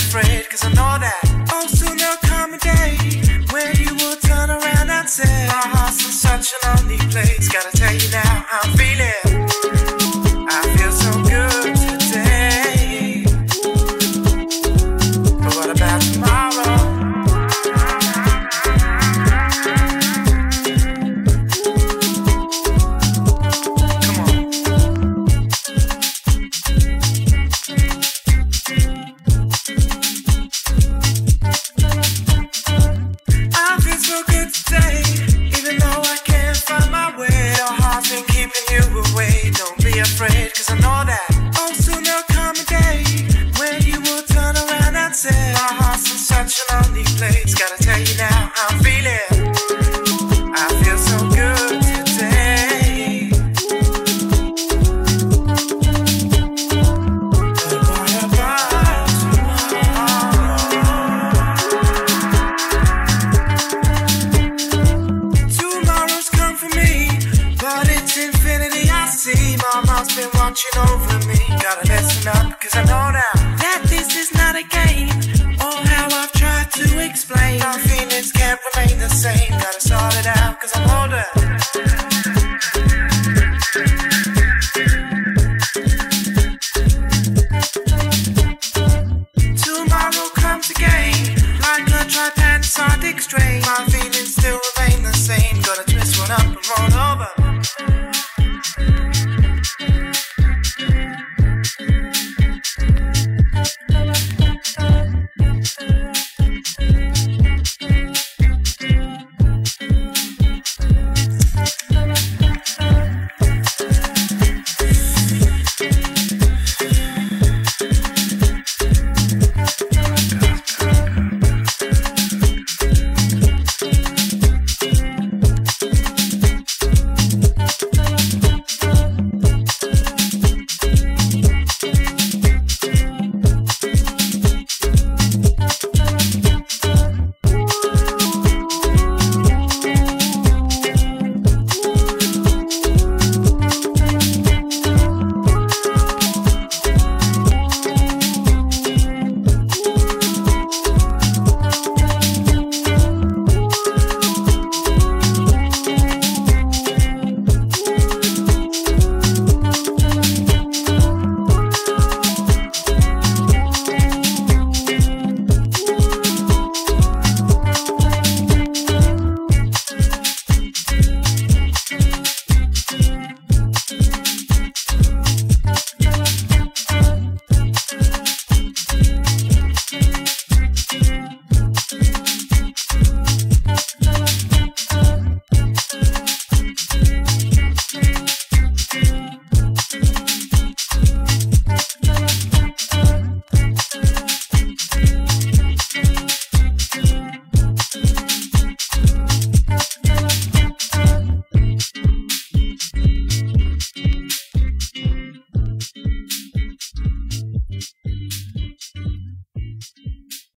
afraid, cause I know that afraid, cause I know that. Oh, soon there'll come a day when you will turn around and say, My heart's in such a lonely place. Gotta been watching over me. Gotta listen up, cause I know now that this is not a game. Oh, how I've tried to explain. My feelings can't remain the same. Gotta